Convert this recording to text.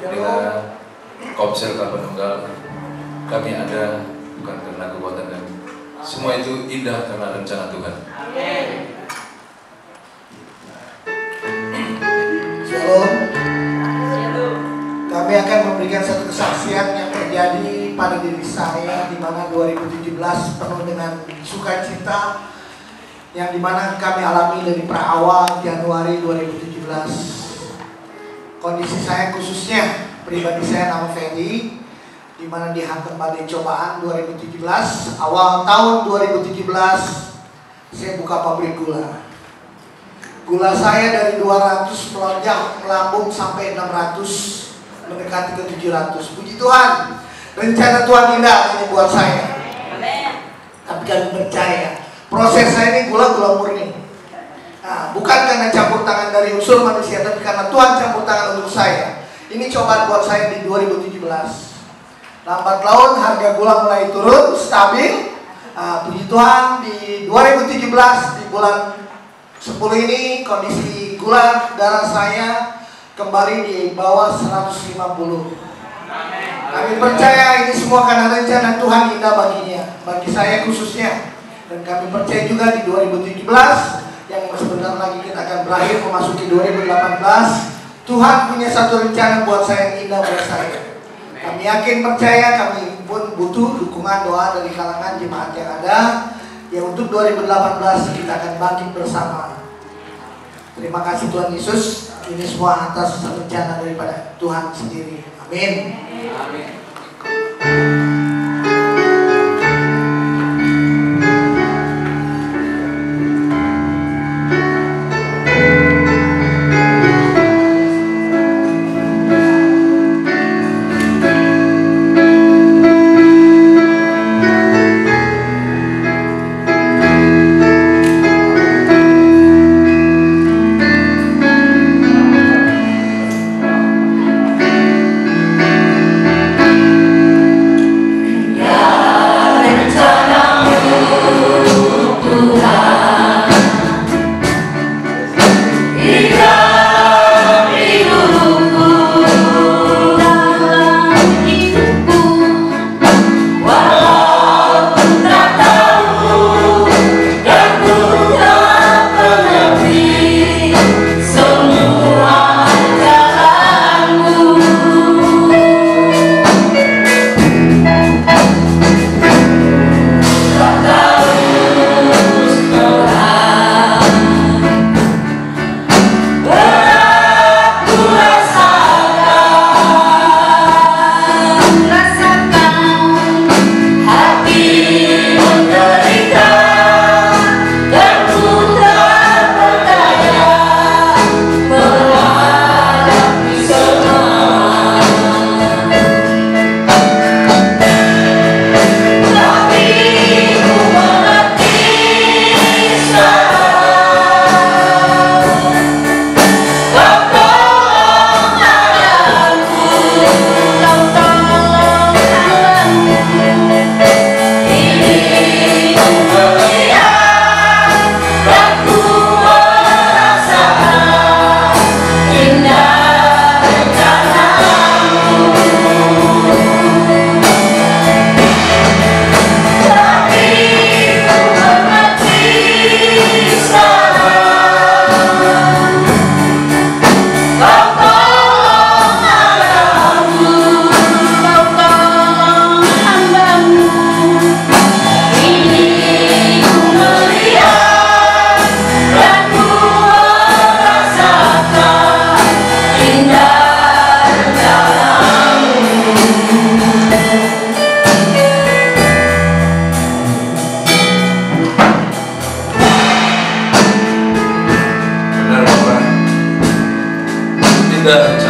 Bila Komsel Kapanunggal kami ada bukan karena kekuatan kami. Semua itu indah karena rencana Tuhan. Shalom. Kami akan memberikan satu kesaksian yang terjadi pada diri saya di mana 2017 penuh dengan sukacita yang di mana kami alami dari pra-awal Januari 2017. Kondisi saya khususnya pribadi saya nama Ferry di mana dihantam badai cobaan 2017 awal tahun 2017 saya buka pabrik gula Gula saya dari 200 melonjak melambung sampai 600 mendekati ke 700. Puji Tuhan, rencana Tuhan indah ini buat saya. Tapi kami percaya, proses saya ini gula-gula murni. Nah, bukan karena campur tangan dari unsur manusia, tapi karena Tuhan campur tangan untuk saya. Ini cobaan buat saya di 2017. Lambat laun harga gula mulai turun, stabil. Nah, puji Tuhan di 2017 di bulan 10 ini kondisi gula darah saya kembali di bawah 150. Kami percaya ini semua karena rencana Tuhan indah baginya, bagi saya khususnya. Dan kami percaya juga di 2017 yang sebentar lagi kita akan berakhir memasuki 2018, Tuhan punya satu rencana buat saya yang indah buat saya. Kami yakin percaya kami pun butuh dukungan doa dari kalangan jemaat yang ada ya untuk 2018 kita akan bangkit bersama. Terima kasih Tuhan Yesus. Ini semua atas rencana daripada Tuhan sendiri. Amin. Benar Bapak. Indah cara membuat komsel kami.